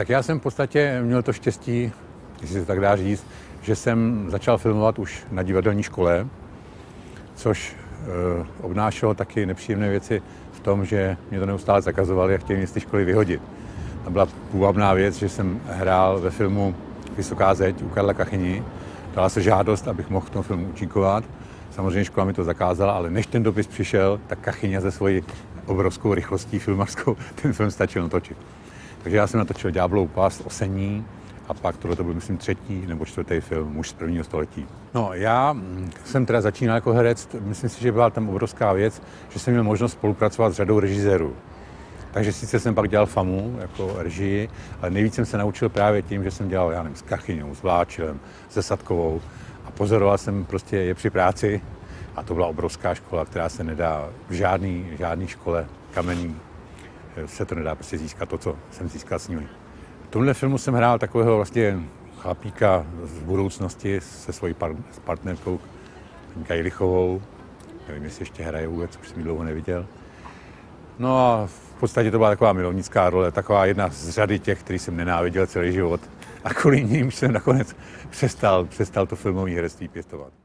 Tak já jsem v podstatě měl to štěstí, jestli se tak dá říct, že jsem začal filmovat už na divadelní škole, což e, obnášelo taky nepříjemné věci v tom, že mě to neustále zakazovali a chtěli mě z té školy vyhodit. A byla půvabná věc, že jsem hrál ve filmu Vysoká zeď u Karla Kachyni. Dala se žádost, abych mohl v tom filmu účinkovat. Samozřejmě škola mi to zakázala, ale než ten dopis přišel, tak Kachyně ze svojí obrovskou rychlostí filmarskou ten film stačil natočit. Takže já jsem natočil Ďáblou past Osení a pak tohle to byl, myslím, třetí nebo čtvrtý film muž z prvního století. No, já mm, jsem teda začínal jako herec, myslím si, že byla tam obrovská věc, že jsem měl možnost spolupracovat s řadou režisérů. Takže sice jsem pak dělal FAMu jako režii, ale nejvíc jsem se naučil právě tím, že jsem dělal, já nevím, s Kachyňou, s Vláčem, se Sadkovou a pozoroval jsem prostě je při práci a to byla obrovská škola, která se nedá v žádný, žádný škole kamenný se to nedá prostě získat to, co jsem získal s nimi. V tomhle filmu jsem hrál takového vlastně chlapíka z budoucnosti se svojí par- s partnerkou Kajlichovou. Nevím, jestli ještě hraje vůbec, už jsem ji dlouho neviděl. No a v podstatě to byla taková milovnická role, taková jedna z řady těch, který jsem nenáviděl celý život. A kvůli ním jsem nakonec přestal, přestal to filmové herectví pěstovat.